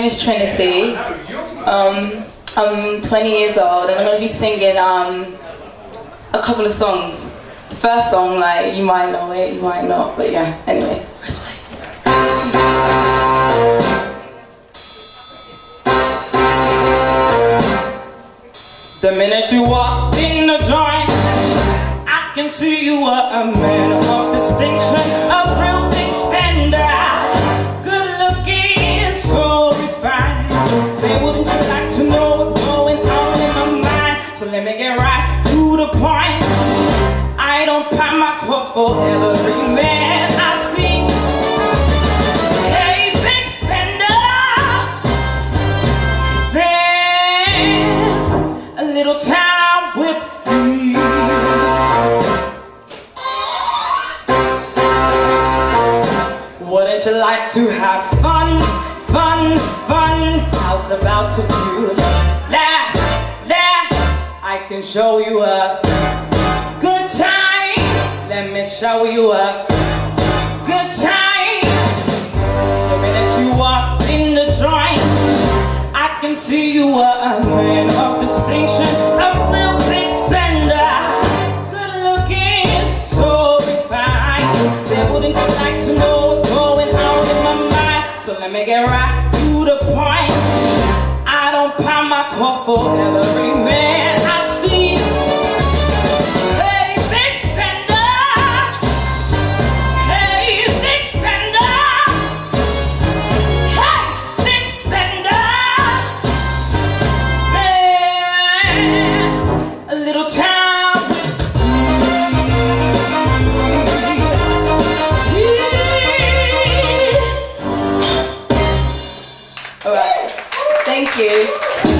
name is Trinity. Um, I'm 20 years old and I'm going to be singing um, a couple of songs. The First song, like, you might know it, you might not, but yeah, anyways. The minute you walked in the joint, I can see you were a man let me get right to the point. I don't pop my cork for every man I see. Hey, big spender, spend a little time with me. Wouldn't you like to have fun, fun, fun? How's about show you a good time. Let me show you a good time. The minute you walk in the joint, I can see you are a man of distinction, a real big spender, good looking, so refined. Say, wouldn't you like to know what's going on in my mind? So let me get right to the point. I don't pop my cork for every man Thank you.